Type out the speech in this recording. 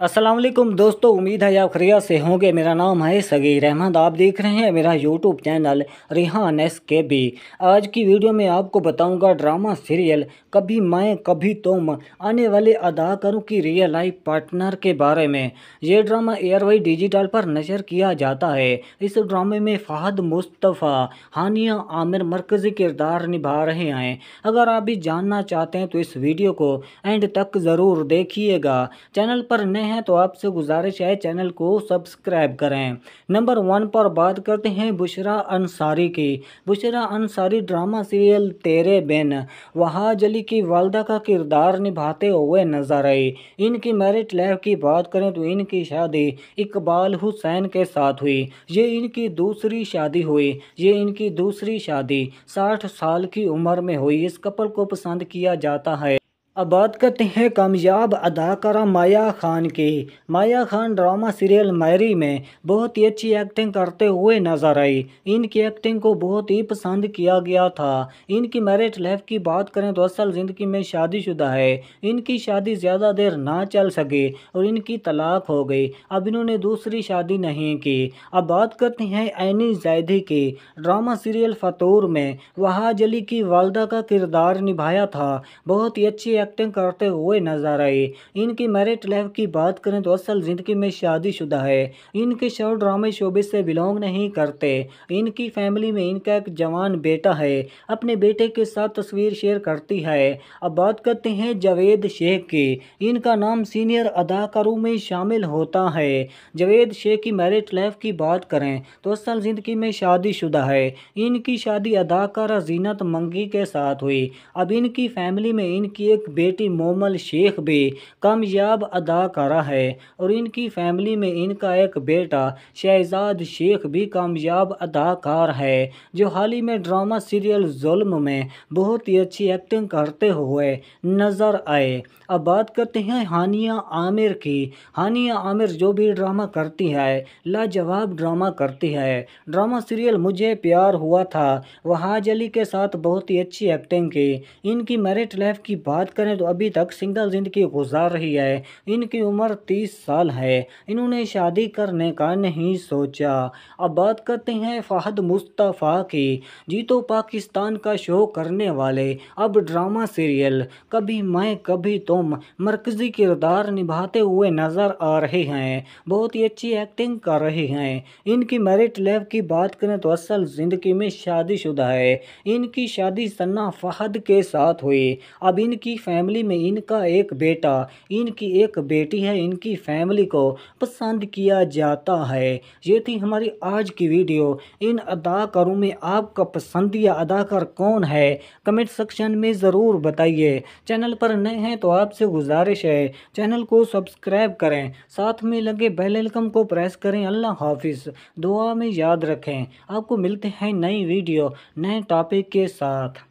वालेकुम दोस्तों, उम्मीद है आप खरिया से होंगे। मेरा नाम है सगीर अहमद आप देख रहे हैं मेरा YouTube channel Rihan S K B आज की वीडियो में आपको बताऊँगा ड्रामा, सीरियल, कभी मैं, कभी तुम, आने वाले अदाकारों की रियल लाइफ पार्टनर के बारे में। ये ड्रामा एयरवाई डिजिटल पर नज़र किया जाता है। इस ड्रामे में फ़हद मुस्तफ़ा, हानिया, आमिर मरकज़ी किरदार निभा रहे हैं। अगर आप भी जानना चाहते हैं तो इस वीडियो को एंड तक ज़रूर देखिएगा। चैनल पर नए हैं तो आपसे गुजारिश है चैनल को सब्सक्राइब करें। नंबर वन पर बात करते हैं बुशरा अंसारी की। Bushra Ansari drama serial Tere Bin. Wahaj Ali की वालदा का किरदार निभाते हुए नज़र आई। इनकी मैरिट लाइफ की बात करें तो इनकी शादी इकबाल हुसैन के साथ हुई। ये इनकी दूसरी शादी हुई। ये इनकी दूसरी शादी साठ साल की उम्र में हुई। इस कपल को पसंद किया जाता है। अब बात करते हैं कामयाब अदाकारा माया खान की। माया खान ड्रामा सीरियल मैरी में बहुत ही अच्छी एक्टिंग करते हुए नज़र आई। इनकी एक्टिंग को बहुत ही पसंद किया गया था। इनकी मैरिज लाइफ की बात करें तो असल ज़िंदगी में शादीशुदा है। इनकी शादी ज़्यादा देर ना चल सके और इनकी तलाक हो गई। अब इन्होंने दूसरी शादी नहीं की। अब बात करते हैं ऐनी जैदी की। ड्रामा सीरियल फतूर में वहाज अली की वालदा का किरदार निभाया था। बहुत ही अच्छी एक्टिंग करते हुए नज़र आए इनकी मैरिट लाइफ की बात करें तो असल ज़िंदगी में शादीशुदा है। इनके शो ड्रामे शोबे से बिलोंग नहीं करते। इनकी फैमिली में इनका एक जवान बेटा है। अपने बेटे के साथ तस्वीर शेयर करती है। अब बात करते हैं जावेद शेख की। इनका नाम सीनियर अदाकारों में शामिल होता है। जावेद शेख की मैरिट लाइफ की बात करें तो असल ज़िंदगी में शादीशुदा है। इनकी शादी अदाकारा जीनत मंगी के साथ हुई। अब इनकी फैमिली में इनकी एक बेटी मोमल शेख भी कामयाब अदाकारा है और इनकी फैमिली में इनका एक बेटा शहजाद शेख भी कामयाब अदाकार है, जो हाल ही में ड्रामा सीरियल जुल्म में बहुत ही अच्छी एक्टिंग करते हुए नज़र आए। अब बात करते हैं हानिया आमिर की। हानिया आमिर जो भी ड्रामा करती है, लाजवाब ड्रामा करती है। ड्रामा सीरियल मुझे प्यार हुआ था वहाज अली के साथ बहुत ही अच्छी एक्टिंग की। इनकी मैरिट लाइफ की बात करें करें तो अभी तक सिंगल ज़िंदगी गुजार रही है। इनकी उम्र तीस साल है। इन्होंने शादी करने का नहीं सोचा। अब बात करते हैं फ़हद मुस्तफ़ा की। जी तो पाकिस्तान का शो करने वाले। अब ड्रामा सीरियल। कभी मैं, कभी तुम। मरकज़ी किरदार निभाते हुए नज़र आ रहे हैं। बहुत ही अच्छी एक्टिंग कर रहे हैं। इनकी मेरिट लाइफ की बात करें तो असल ज़िंदगी में शादीशुदा है। इनकी शादी सन्ना फ़हद के साथ हुई। अब इनकी फैमिली में इनका एक बेटा, इनकी एक बेटी है, इनकी फैमिली को पसंद किया जाता है। ये थी हमारी आज की वीडियो। इन अदाकारों में आपका पसंदीदा अदाकार कौन है? कमेंट सेक्शन में ज़रूर बताइए। चैनल पर नए हैं तो आपसे गुजारिश है, चैनल को सब्सक्राइब करें। साथ में लगे बेल आइकन को प्रेस करें। अल्लाह हाफिज़। दुआ में याद रखें। आपको मिलते हैं नई वीडियो, नए टॉपिक के साथ।